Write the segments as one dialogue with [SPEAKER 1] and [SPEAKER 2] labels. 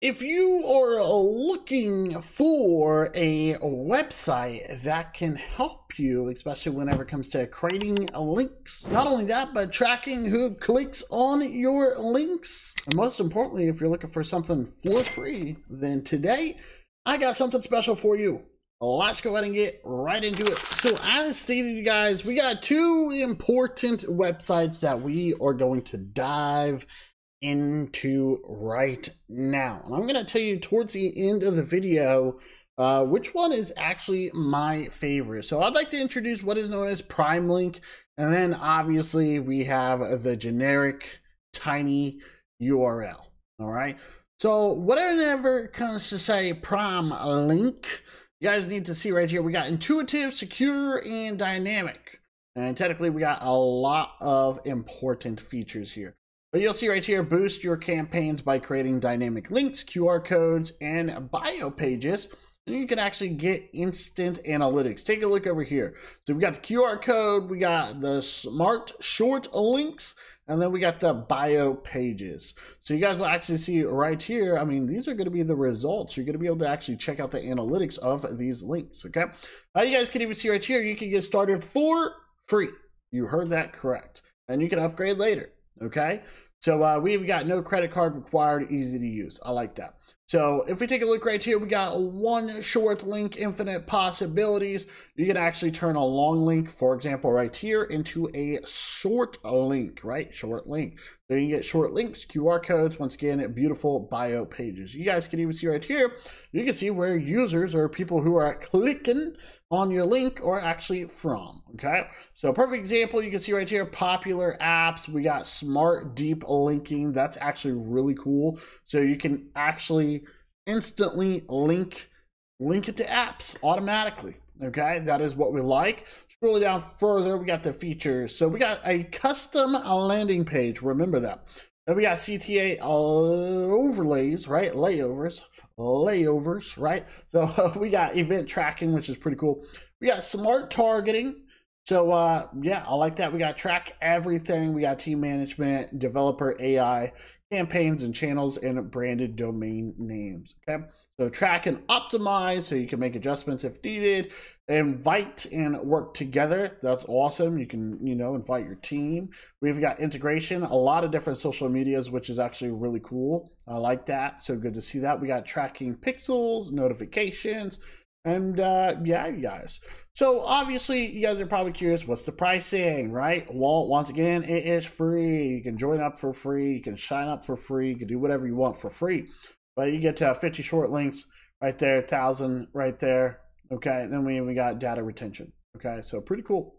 [SPEAKER 1] If you are looking for a website that can help you, especially whenever it comes to creating links, not only that, but tracking who clicks on your links, and most importantly, if you're looking for something for free, then today I got something special for you. Let's go ahead and get right into it. So as stated, you guys, we got two important websites that we are going to dive into right now. And I'm going to tell you towards the end of the video uh, which one is actually my favorite. So I'd like to introduce what is known as Prime Link, and then obviously we have the generic tiny URL. All right. So whatever comes to say Prime Link, you guys need to see right here. We got intuitive, secure, and dynamic. And technically, we got a lot of important features here. But you'll see right here, boost your campaigns by creating dynamic links, QR codes, and bio pages. And you can actually get instant analytics. Take a look over here. So we got the QR code, we got the smart short links, and then we got the bio pages. So you guys will actually see right here, I mean, these are going to be the results. You're going to be able to actually check out the analytics of these links, okay? You guys can even see right here, you can get started for free. You heard that correct. And you can upgrade later okay? So uh, we've got no credit card required, easy to use. I like that. So if we take a look right here, we got one short link, infinite possibilities. You can actually turn a long link, for example, right here into a short link, right? Short link. So you can get short links, QR codes, once again, beautiful bio pages. You guys can even see right here, you can see where users or people who are clicking on your link are actually from, okay? So perfect example, you can see right here, popular apps. We got smart deep linking. That's actually really cool. So you can actually instantly link link it to apps automatically. Okay, that is what we like. Scrolling down further, we got the features. So we got a custom landing page. Remember that. Then we got CTA overlays, right? Layovers, layovers, right? So we got event tracking, which is pretty cool. We got smart targeting. So uh, yeah, I like that. We got track everything. We got team management, developer AI, campaigns and channels, and branded domain names. Okay. So track and optimize so you can make adjustments if needed. Invite and work together. That's awesome. You can, you know, invite your team. We've got integration, a lot of different social medias, which is actually really cool. I like that. So good to see that. We got tracking pixels, notifications, and uh, yeah, you guys. So obviously, you guys are probably curious, what's the pricing, right? Well, once again, it is free. You can join up for free. You can sign up for free. You can do whatever you want for free. But you get to have 50 short links right there, 1,000 right there. Okay, then we, we got data retention. Okay, so pretty cool.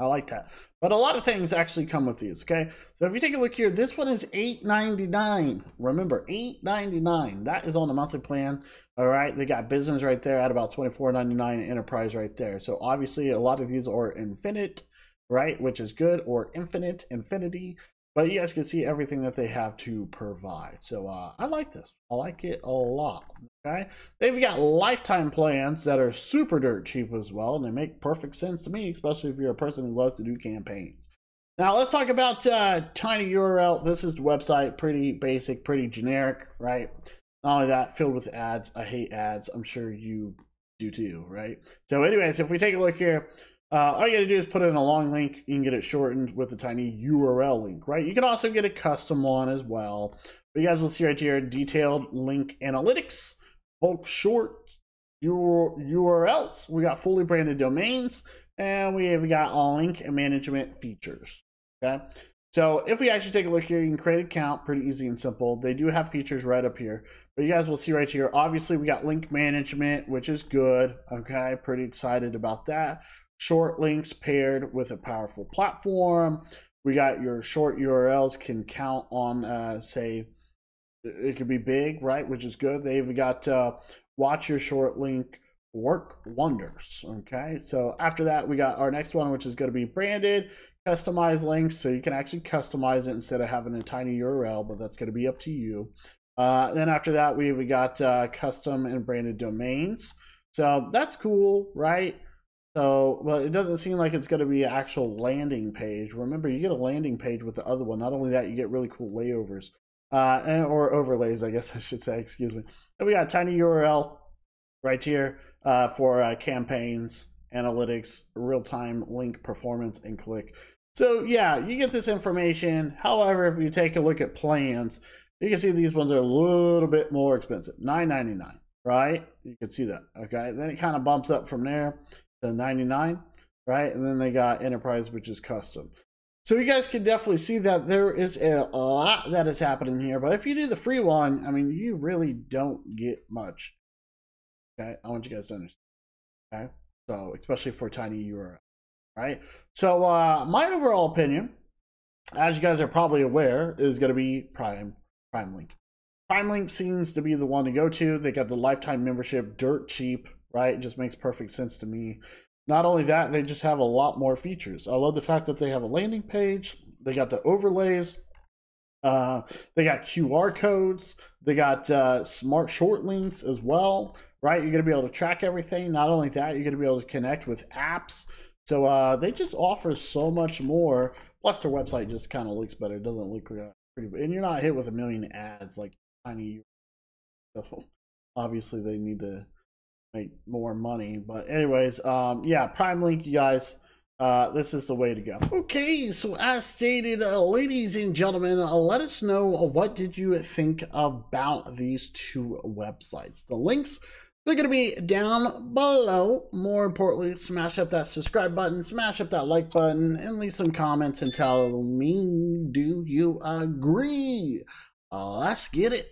[SPEAKER 1] I like that. But a lot of things actually come with these, okay? So if you take a look here, this one is $8.99. Remember, $8.99. That is on the monthly plan. All right, they got business right there at about $24.99 enterprise right there. So obviously a lot of these are infinite, right? Which is good, or infinite, infinity. But you guys can see everything that they have to provide. So uh, I like this. I like it a lot. Okay, they've got lifetime plans that are super dirt cheap as well, and they make perfect sense to me, especially if you're a person who loves to do campaigns. Now let's talk about uh, Tiny URL. This is the website, pretty basic, pretty generic, right? Not only that, filled with ads. I hate ads. I'm sure you do too, right? So, anyways, if we take a look here, uh, all you gotta do is put in a long link. You can get it shortened with a tiny URL link, right? You can also get a custom one as well. But you guys will see right here, detailed link analytics, bulk short URLs. We got fully branded domains, and we have got all link and management features. Okay. So if we actually take a look here, you can create an account, pretty easy and simple. They do have features right up here, but you guys will see right here. Obviously, we got link management, which is good. Okay, pretty excited about that short links paired with a powerful platform. We got your short URLs can count on, uh, say, it could be big, right? Which is good. They even got uh, watch your short link work wonders. Okay, so after that, we got our next one, which is going to be branded, customized links. So you can actually customize it instead of having a tiny URL, but that's going to be up to you. Uh, then after that, we we got uh, custom and branded domains. So that's cool, right? So, but it doesn't seem like it's going to be an actual landing page. Remember, you get a landing page with the other one. Not only that, you get really cool layovers. uh, and, or overlays, I guess I should say. Excuse me. And we got tiny URL right here uh, for uh, campaigns, analytics, real time link performance, and click. So yeah, you get this information. However, if you take a look at plans, you can see these ones are a little bit more expensive, nine ninety nine, right? You can see that. Okay, then it kind of bumps up from there to ninety nine, right? And then they got enterprise, which is custom. So you guys can definitely see that there is a lot that is happening here. But if you do the free one, I mean, you really don't get much. Okay, I want you guys to understand. Okay, so especially for tiny URL, right? So uh, my overall opinion, as you guys are probably aware, is going to be Prime Prime Link. Prime Link seems to be the one to go to. They got the lifetime membership, dirt cheap, right? It just makes perfect sense to me. Not only that, they just have a lot more features. I love the fact that they have a landing page. They got the overlays. Uh, they got QR codes. They got uh, smart short links as well, right? You're going to be able to track everything. Not only that, you're going to be able to connect with apps. So uh, they just offer so much more. Plus, their website just kind of looks better. It doesn't look uh, pretty, and you're not hit with a million ads like tiny. So obviously, they need to make more money. But anyways, um, yeah, Prime Link, you guys. Uh, this is the way to go. Okay, so as stated, uh, ladies and gentlemen, uh, let us know uh, what did you think about these two websites. The links they're going to be down below. More importantly, smash up that subscribe button, smash up that like button, and leave some comments and tell me, do you agree? Uh, let's get it.